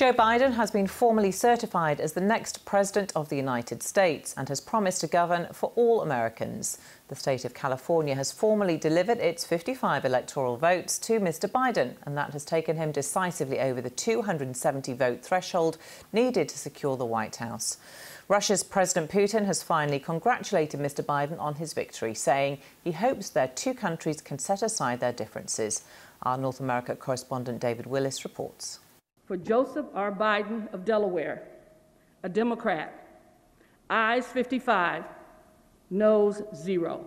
Joe Biden has been formally certified as the next President of the United States and has promised to govern for all Americans. The state of California has formally delivered its 55 electoral votes to Mr. Biden, and that has taken him decisively over the 270 vote threshold needed to secure the White House. Russia's President Putin has finally congratulated Mr. Biden on his victory, saying he hopes their two countries can set aside their differences. Our North America correspondent David Willis reports for Joseph R. Biden of Delaware, a Democrat. Eyes 55, noes 0.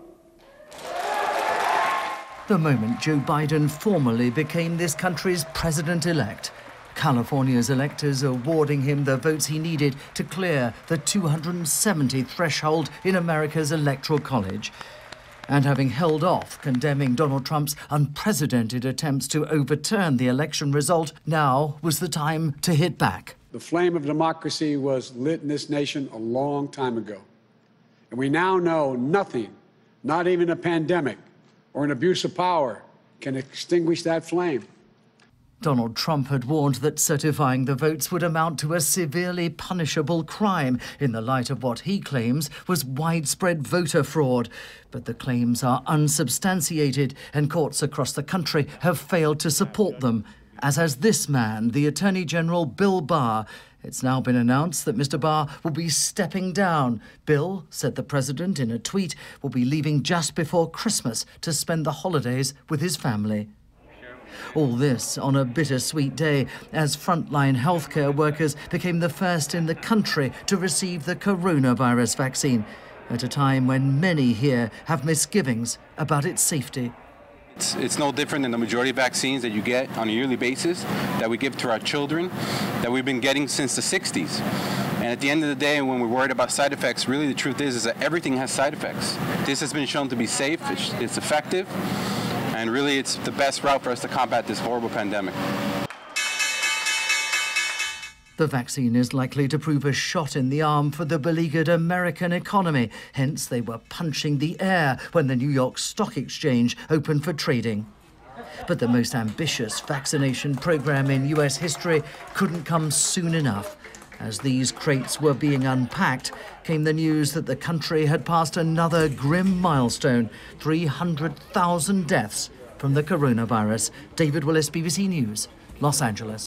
The moment Joe Biden formally became this country's president elect, California's electors awarding him the votes he needed to clear the 270 threshold in America's Electoral College and having held off condemning Donald Trump's unprecedented attempts to overturn the election result, now was the time to hit back. The flame of democracy was lit in this nation a long time ago. And we now know nothing, not even a pandemic or an abuse of power, can extinguish that flame. Donald Trump had warned that certifying the votes would amount to a severely punishable crime in the light of what he claims was widespread voter fraud. But the claims are unsubstantiated, and courts across the country have failed to support them, as has this man, the Attorney General Bill Barr. It's now been announced that Mr. Barr will be stepping down. Bill, said the president in a tweet, will be leaving just before Christmas to spend the holidays with his family. All this on a bittersweet day as frontline healthcare workers became the first in the country to receive the coronavirus vaccine at a time when many here have misgivings about its safety. It's, it's, no different than the majority of vaccines that you get on a yearly basis that we give to our children that we've been getting since the 60s. And at the end of the day, when we're worried about side effects, really the truth is, is that everything has side effects. This has been shown to be safe, it's, it's effective, and really, it's the best route for us to combat this horrible pandemic. The vaccine is likely to prove a shot in the arm for the beleaguered American economy. Hence, they were punching the air when the New York Stock Exchange opened for trading. But the most ambitious vaccination program in US history couldn't come soon enough. As these crates were being unpacked, came the news that the country had passed another grim milestone 300,000 deaths from the coronavirus. David Willis, BBC News, Los Angeles.